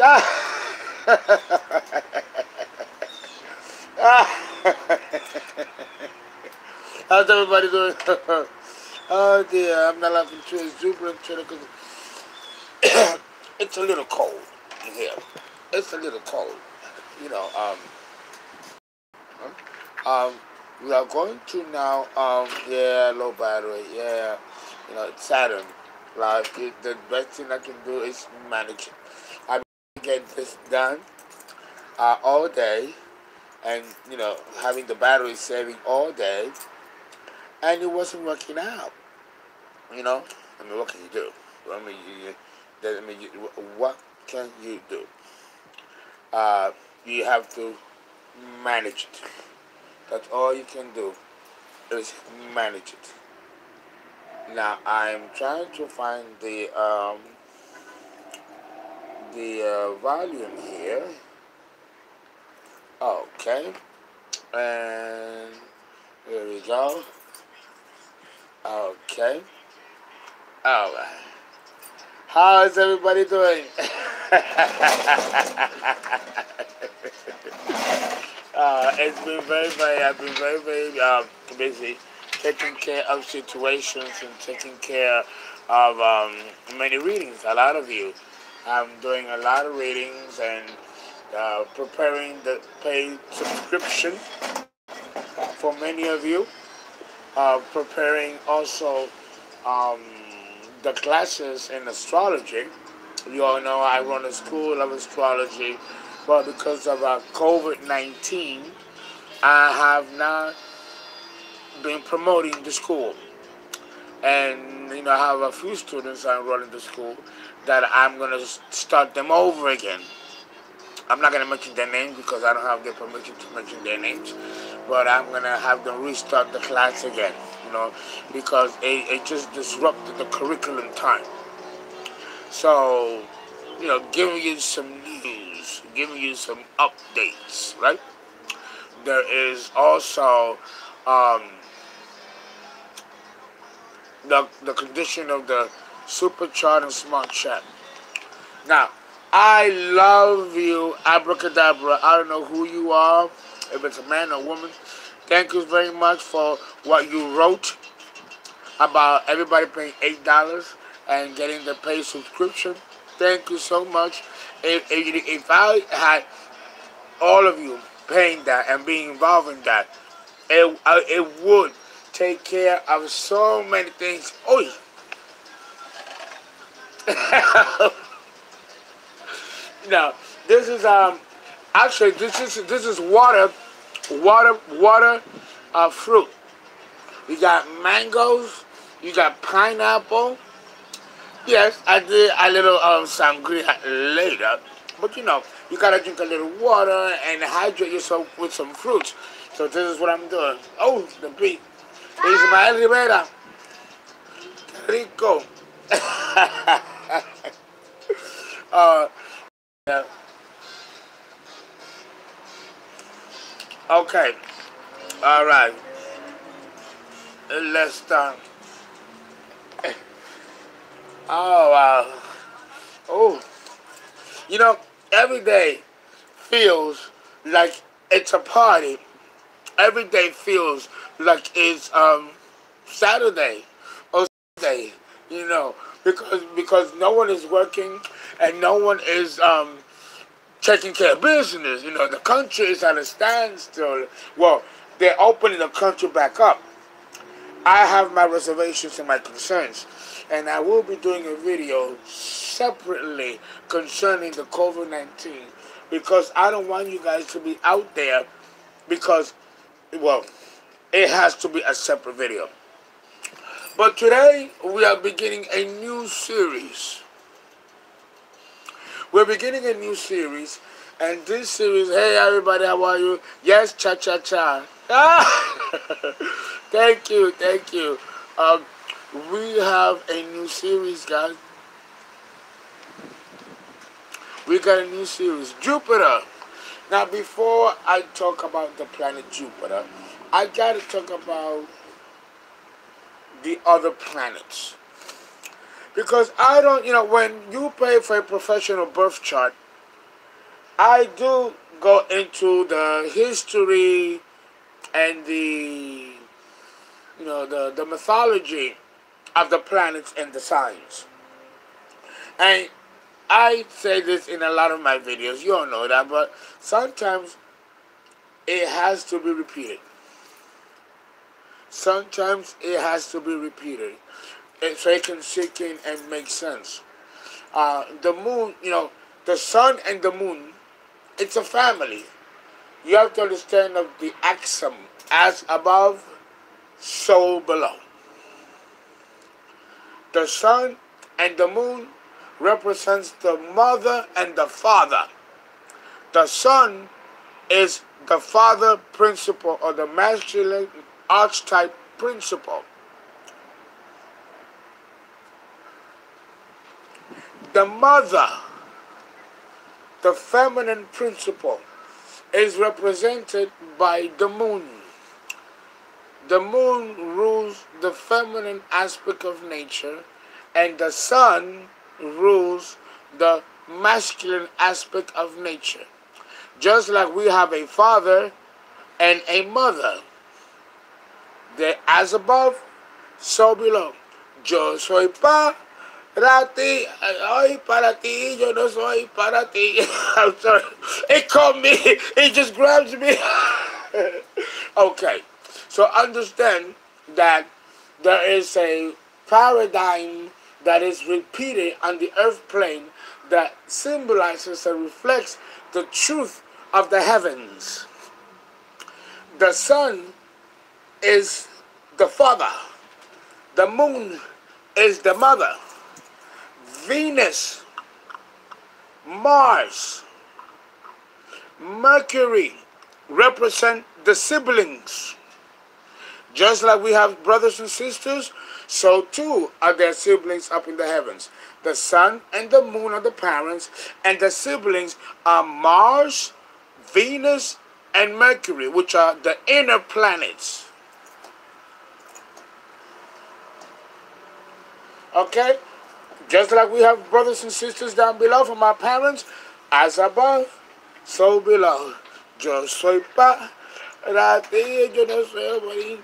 How's everybody doing? oh dear, I'm not laughing too exuberant because it's a little cold in here. It's a little cold. You know, um, um, we are going to now, um, yeah, low battery, yeah, you know, it's Saturn. Like, the best thing I can do is manage get this done uh, all day and, you know, having the battery saving all day and it wasn't working out. You know, I mean, what can you do? I mean, you, I mean, you, what can you do? Uh, you have to manage it. That's all you can do is manage it. Now I'm trying to find the um, the uh, volume here. Okay, and here we go. Okay. All right. How is everybody doing? uh, it's been very, very, I've been very, very um, busy taking care of situations and taking care of um, many readings, a lot of you. I'm doing a lot of readings and uh, preparing the paid subscription for many of you uh, preparing also um, the classes in astrology. You all know I run a school of astrology, but because of uh, COVID 19, I have not been promoting the school. And, you know, I have a few students I'm running the school that I'm going to start them over again. I'm not going to mention their names because I don't have the permission to mention their names but I'm gonna have them restart the class again, you know, because it, it just disrupted the curriculum time. So, you know, giving you some news, giving you some updates, right? There is also um, the the condition of the supercharged and smart chat. Now, I love you, abracadabra. I don't know who you are if it's a man or woman. Thank you very much for what you wrote about everybody paying eight dollars and getting the paid subscription. Thank you so much. If, if, if I had all of you paying that and being involved in that, it, uh, it would take care of so many things. Oh, now this is um actually this is this is water water, water uh, fruit. You got mangoes. You got pineapple. Yes, I did a little um, sangria later. But you know, you gotta drink a little water and hydrate yourself with some fruits. So this is what I'm doing. Oh, the beat. Ismael Rivera. Rico. uh, yeah. Okay. All right. Let's start. Oh, wow. Oh. You know, every day feels like it's a party. Every day feels like it's um, Saturday or Sunday, you know, because because no one is working and no one is um, taking care of business. You know, the country is at a standstill. Well, they're opening the country back up. I have my reservations and my concerns, and I will be doing a video separately concerning the COVID 19 because I don't want you guys to be out there because, well, it has to be a separate video. But today we are beginning a new series we're beginning a new series, and this series, hey everybody, how are you? Yes, cha cha cha. thank you, thank you. Um, we have a new series, guys. We got a new series, Jupiter. Now, before I talk about the planet Jupiter, I got to talk about the other planets. Because I don't, you know, when you pay for a professional birth chart, I do go into the history and the you know the, the mythology of the planets and the signs. And I say this in a lot of my videos, you all know that, but sometimes it has to be repeated. Sometimes it has to be repeated so it can sink in and make sense. Uh, the moon, you know, the sun and the moon, it's a family. You have to understand of the axiom as above, so below. The sun and the moon represents the mother and the father. The sun is the father principle or the masculine archetype principle. The mother, the feminine principle, is represented by the moon. The moon rules the feminine aspect of nature, and the sun rules the masculine aspect of nature. Just like we have a father and a mother. They're as above, so below. Yo soy para ti, hoy para ti, yo no soy para ti. I'm sorry. It caught me. It just grabs me. okay. So understand that there is a paradigm that is repeated on the earth plane that symbolizes and reflects the truth of the heavens. The sun is the father, the moon is the mother, Venus, Mars, Mercury represent the siblings. Just like we have brothers and sisters, so too are their siblings up in the heavens. The sun and the moon are the parents, and the siblings are Mars, Venus, and Mercury, which are the inner planets. Okay? Just like we have brothers and sisters down below from our parents, as above, so below. Yo soy pa yo no soy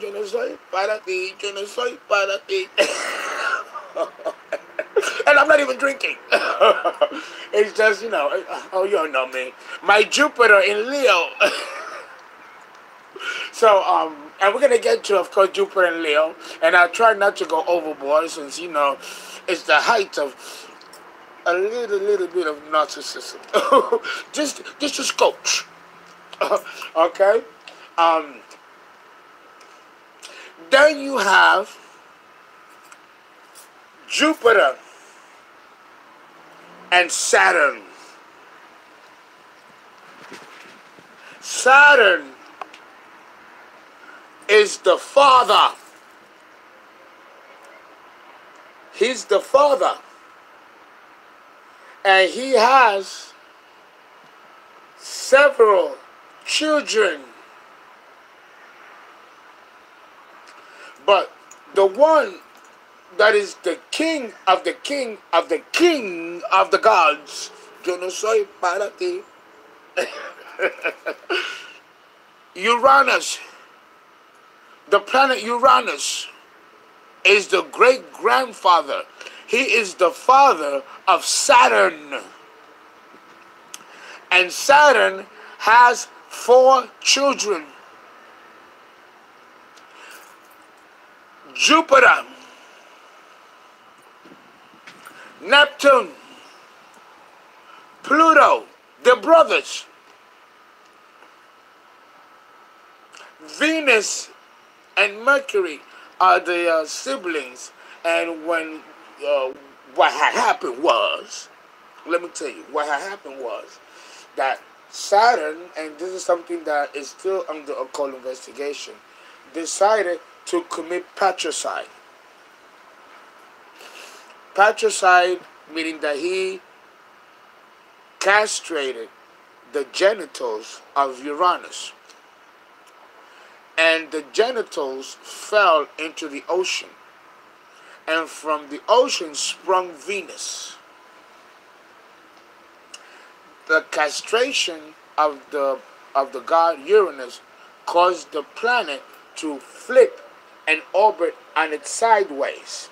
yo no soy para ti, yo no soy para ti. and I'm not even drinking. it's just, you know, oh, you don't know me. My Jupiter in Leo. so, um, and we're going to get to, of course, Jupiter in Leo. And I'll try not to go overboard since, you know, it's the height of a little, little bit of narcissism. just, just a scotch. okay? Um, then you have Jupiter and Saturn. Saturn is the father. He's the father. And he has several children. But the one that is the king of the king of the king of the gods. Yo no soy para ti. Uranus, the planet Uranus, is the great grandfather. He is the father of Saturn. And Saturn has four children Jupiter, Neptune, Pluto, the brothers, Venus, and Mercury are the uh, siblings. And when uh, what had happened was, let me tell you, what had happened was that Saturn, and this is something that is still under occult investigation, decided to commit patricide. Patricide meaning that he castrated the genitals of Uranus. And the genitals fell into the ocean. And from the ocean sprung Venus. The castration of the of the god Uranus caused the planet to flip and orbit on its sideways.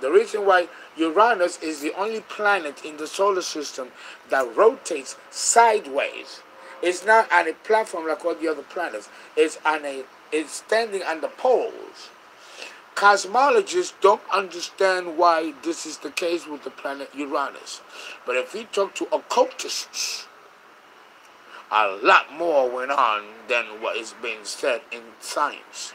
The reason why Uranus is the only planet in the solar system that rotates sideways. It's not on a platform like all the other planets. It's on a it's standing on the poles. Cosmologists don't understand why this is the case with the planet Uranus. But if we talk to occultists, a lot more went on than what is being said in science.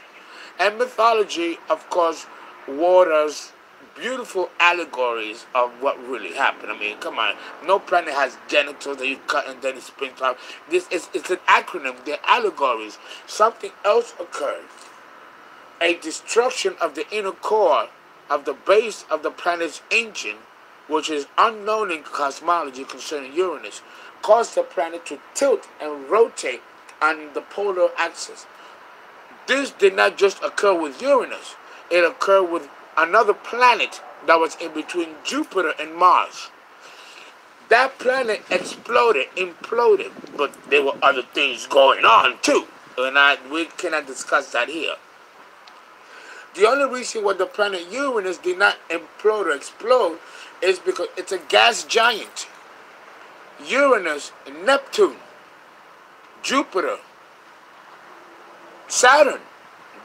And mythology, of course, waters beautiful allegories of what really happened. I mean, come on, no planet has genitals that you cut and then it spins out. This is it's an acronym. They're allegories. Something else occurred a destruction of the inner core of the base of the planet's engine, which is unknown in cosmology concerning Uranus, caused the planet to tilt and rotate on the polar axis. This did not just occur with Uranus, it occurred with another planet that was in between Jupiter and Mars. That planet exploded, imploded, but there were other things going on too. And I, we cannot discuss that here. The only reason why the planet Uranus did not implode or explode is because it's a gas giant. Uranus, Neptune, Jupiter, Saturn,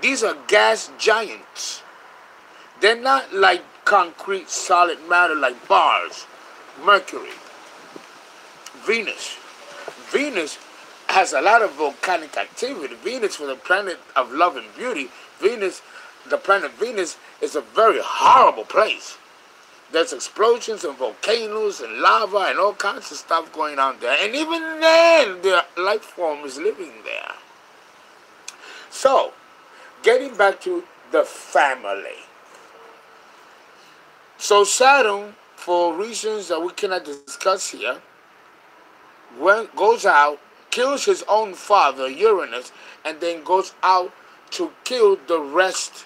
these are gas giants. They're not like concrete solid matter like Mars, Mercury, Venus. Venus has a lot of volcanic activity. Venus was a planet of love and beauty. Venus the planet Venus is a very horrible place. There's explosions and volcanoes and lava and all kinds of stuff going on there. And even then, the life form is living there. So, getting back to the family. So Saturn, for reasons that we cannot discuss here, when, goes out, kills his own father, Uranus, and then goes out to kill the rest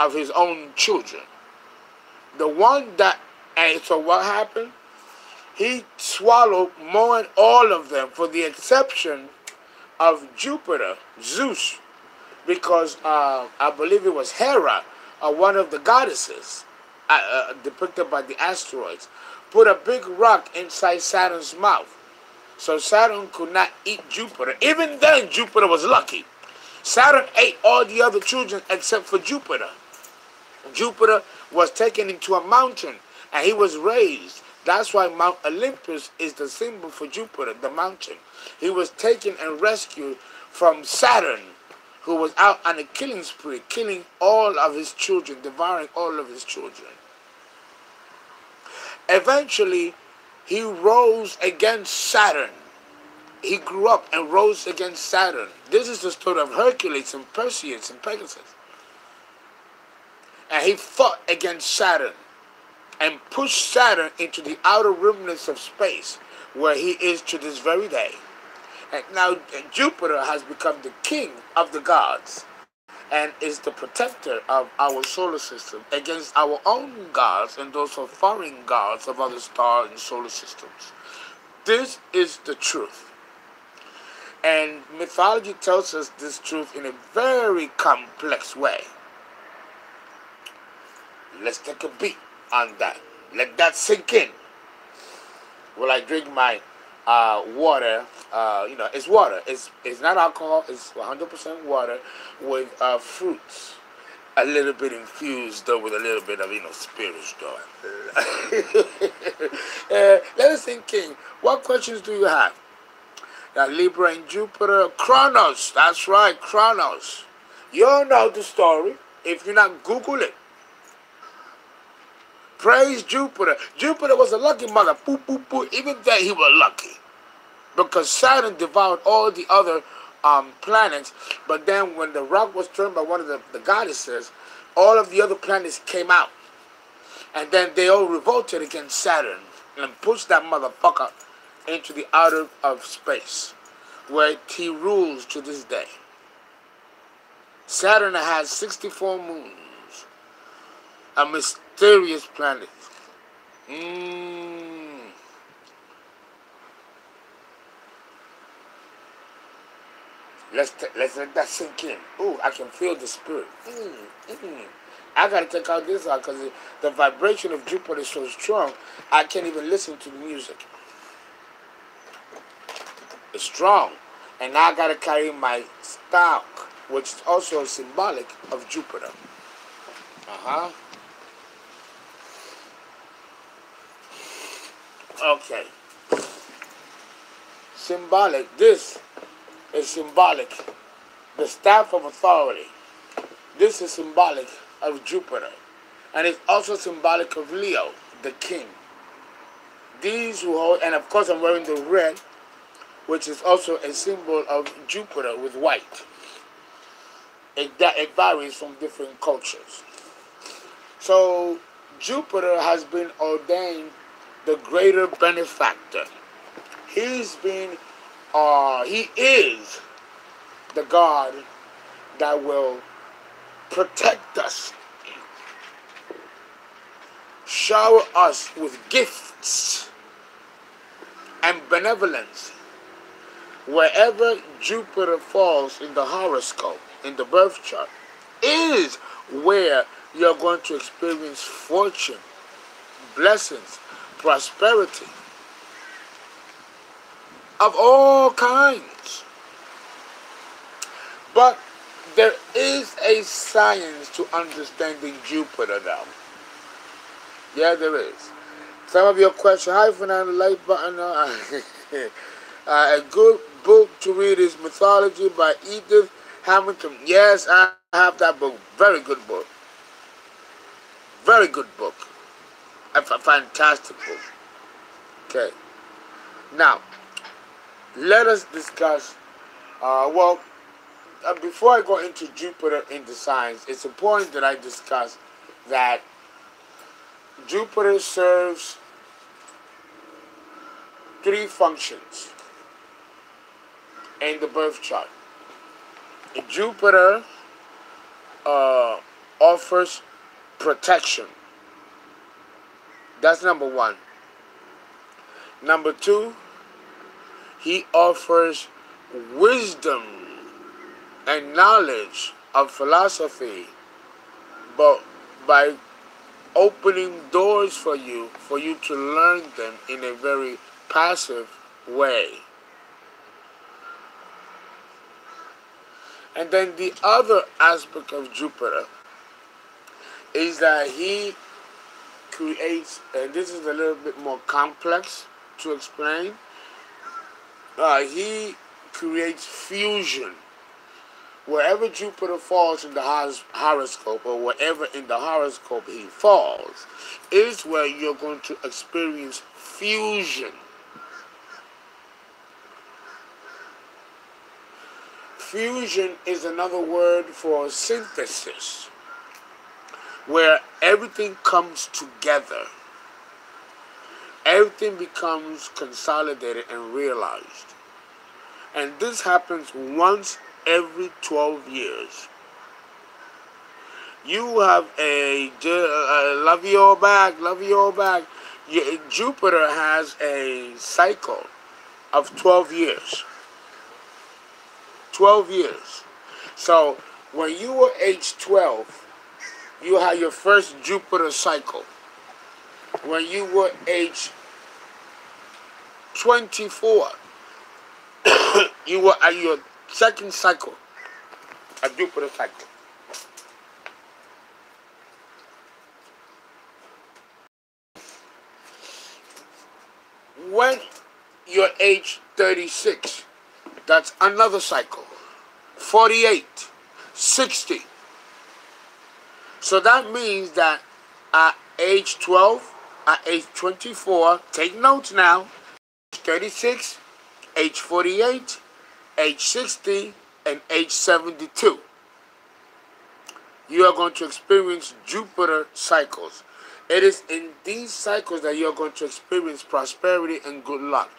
of his own children. The one that, and so what happened? He swallowed more than all of them, for the exception of Jupiter, Zeus, because uh, I believe it was Hera, uh, one of the goddesses uh, uh, depicted by the asteroids, put a big rock inside Saturn's mouth. So Saturn could not eat Jupiter. Even then, Jupiter was lucky. Saturn ate all the other children except for Jupiter. Jupiter was taken into a mountain and he was raised. That's why Mount Olympus is the symbol for Jupiter, the mountain. He was taken and rescued from Saturn, who was out on a killing spree, killing all of his children, devouring all of his children. Eventually, he rose against Saturn. He grew up and rose against Saturn. This is the story of Hercules and Perseus and Pegasus and he fought against Saturn and pushed Saturn into the outer remnants of space where he is to this very day. And now uh, Jupiter has become the king of the gods and is the protector of our solar system against our own gods and those of foreign gods of other stars and solar systems. This is the truth. And mythology tells us this truth in a very complex way. Let's take a beat on that. Let that sink in. Will I drink my uh, water? Uh, you know, it's water. It's it's not alcohol. It's 100% water with uh, fruits. A little bit infused though with a little bit of you know spirits though. uh, let us in. What questions do you have? Now Libra and Jupiter, Kronos. That's right, Kronos. You all know the story. If you're not, Google it. Praise Jupiter. Jupiter was a lucky mother. Boop, boop, boop. Even then, he was lucky. Because Saturn devoured all the other um, planets. But then, when the rock was turned by one of the, the goddesses, all of the other planets came out. And then they all revolted against Saturn and pushed that motherfucker into the outer of space, where he rules to this day. Saturn has 64 moons a mysterious planet. Mm. Let's, let's let that sink in. Oh, I can feel the spirit. Mm, mm. I gotta take out this out because the, vibration of Jupiter is so strong, I can't even listen to the music. It's strong. And I gotta carry my stock, which is also symbolic of Jupiter. Uh huh. Okay. Symbolic. This is symbolic. The staff of authority. This is symbolic of Jupiter. And it's also symbolic of Leo, the king. These who hold, and of course I'm wearing the red, which is also a symbol of Jupiter with white. It, it varies from different cultures. So Jupiter has been ordained the greater benefactor. He's been, uh, he is the God that will protect us, shower us with gifts and benevolence. Wherever Jupiter falls in the horoscope, in the birth chart, is where you're going to experience fortune, blessings, prosperity of all kinds. But there is a science to understanding Jupiter now. Yeah, there is. Some of your questions, hi Fernando, like button. Uh, uh, a good book to read is Mythology by Edith Hamilton. Yes, I have that book. Very good book. Very good book. A fantastic book. Okay. Now, let us discuss. Uh, well, uh, before I go into Jupiter in the signs, it's important that I discuss that Jupiter serves three functions in the birth chart. Jupiter uh, offers protection. That's number one. Number two, he offers wisdom and knowledge of philosophy, but by opening doors for you, for you to learn them in a very passive way. And then the other aspect of Jupiter is that he creates, and this is a little bit more complex to explain, uh, he creates fusion. Wherever Jupiter falls in the horoscope, or wherever in the horoscope he falls, is where you're going to experience fusion. Fusion is another word for synthesis, where everything comes together. Everything becomes consolidated and realized. And this happens once every 12 years. You have a, uh, love you all back, love you all back. Jupiter has a cycle of 12 years. 12 years. So when you were age 12, you had your first Jupiter cycle. When you were age 24, you were at your second cycle, a Jupiter cycle. When you're age 36, that's another cycle. 48, 60. So that means that at age 12, at age 24, take notes now, 36, age 48, age 60, and age 72. You are going to experience Jupiter cycles. It is in these cycles that you are going to experience prosperity and good luck.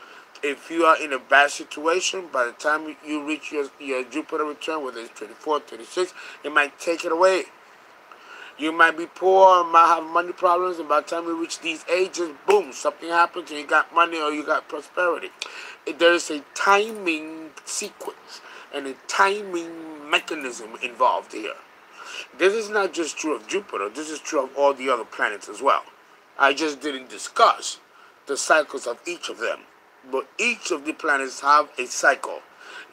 If you are in a bad situation, by the time you reach your, your Jupiter return, whether it's 24, 36, it might take it away. You might be poor, might have money problems, and by the time you reach these ages, boom, something happens and you got money or you got prosperity. There is a timing sequence and a timing mechanism involved here. This is not just true of Jupiter, this is true of all the other planets as well. I just didn't discuss the cycles of each of them. But each of the planets have a cycle.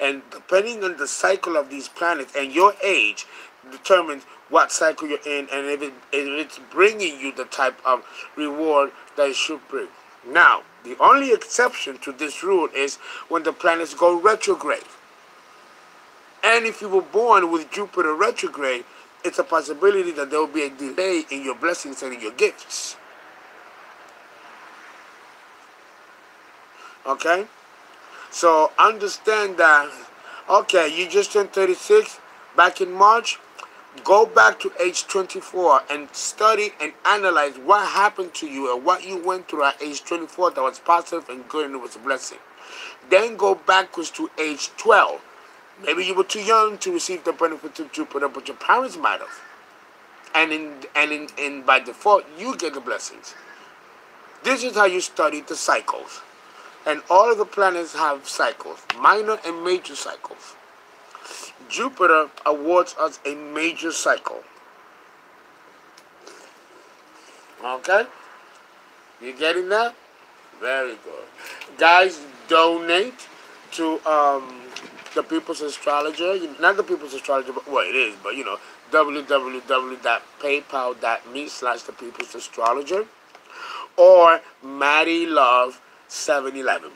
And depending on the cycle of these planets and your age determines what cycle you're in and if, it, if it's bringing you the type of reward that it should bring. Now, the only exception to this rule is when the planets go retrograde. And if you were born with Jupiter retrograde, it's a possibility that there will be a delay in your blessings and in your gifts. Okay? So understand that, okay, you just turned 36 back in March. Go back to age 24 and study and analyze what happened to you and what you went through at age 24 that was positive and good and it was a blessing. Then go backwards to age 12. Maybe you were too young to receive the benefit of Jupiter, but your parents might have. And in and in, in by default, you get the blessings. This is how you study the cycles. And all of the planets have cycles, minor and major cycles. Jupiter awards us a major cycle. Okay? You getting that? Very good. Guys, donate to um, the People's Astrologer. Not the People's Astrologer, but well, it is, but you know, www.paypal.me slash the People's Astrologer or Maddie Love 7-Eleven.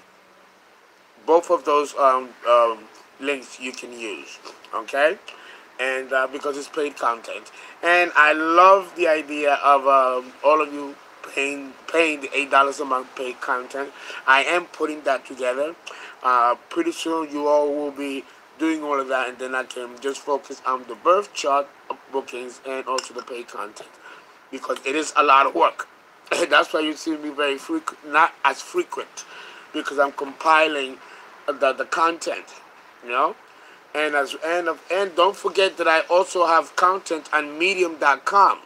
Both of those um, um, links you can use, okay? And uh, because it's paid content. And I love the idea of um, all of you paying paying the eight dollars a month paid content. I am putting that together. Uh, pretty soon you all will be doing all of that, and then I can just focus on the birth chart bookings and also the paid content because it is a lot of work. that's why you see me very frequent, not as frequent, because I'm compiling the, the content, you know. And as and of and don't forget that I also have content on Medium.com.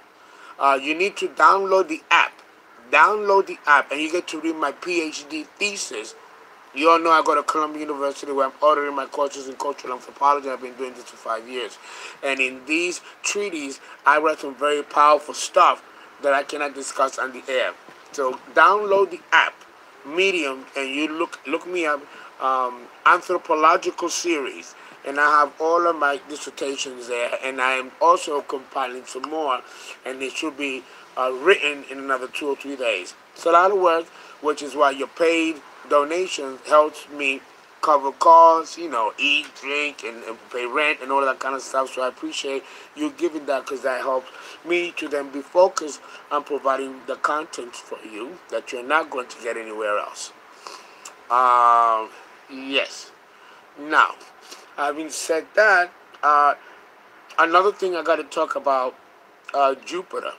Uh, you need to download the app. Download the app, and you get to read my PhD thesis. You all know I go to Columbia University where I'm ordering my courses in cultural anthropology. I've been doing this for five years. And in these treaties, I write some very powerful stuff that I cannot discuss on the air. So download the app, Medium, and you look look me up, um, anthropological series, and I have all of my dissertations there, and I am also compiling some more, and it should be uh, written in another two or three days. It's a lot of work, which is why your paid donation helps me cover costs, you know, eat, drink, and, and, pay rent and all that kind of stuff. So I appreciate you giving that because that helps me to then be focused on providing the content for you that you're not going to get anywhere else. Uh, yes. Now, having said that, uh, another thing I got to talk about uh, Jupiter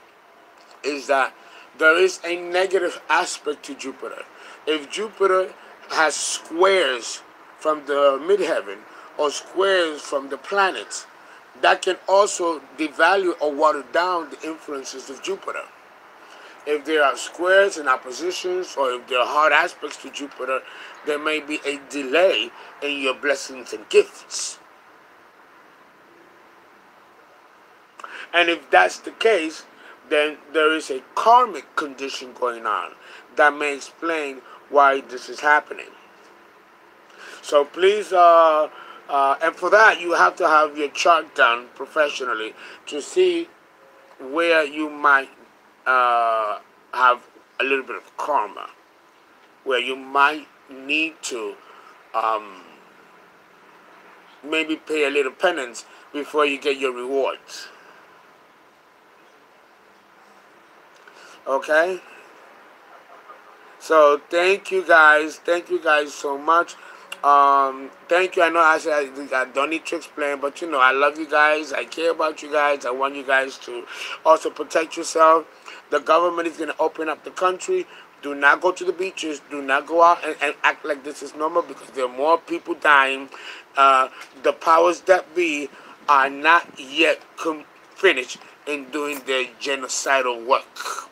is that there is a negative aspect to Jupiter. If Jupiter has squares from the midheaven or squares from the planets that can also devalue or water down the influences of Jupiter. If there are squares and oppositions, or if there are hard aspects to Jupiter, there may be a delay in your blessings and gifts. And if that's the case, then there is a karmic condition going on that may explain why this is happening. So please, uh, uh, and for that, you have to have your chart done professionally to see where you might uh, have a little bit of karma, where you might need to um, maybe pay a little penance before you get your rewards. Okay? So thank you guys. Thank you guys so much. Um, thank you. I know I said I don't need to explain, but you know, I love you guys. I care about you guys. I want you guys to also protect yourself. The government is going to open up the country. Do not go to the beaches. Do not go out and, and act like this is normal because there are more people dying. Uh, the powers that be are not yet finished in doing their genocidal work.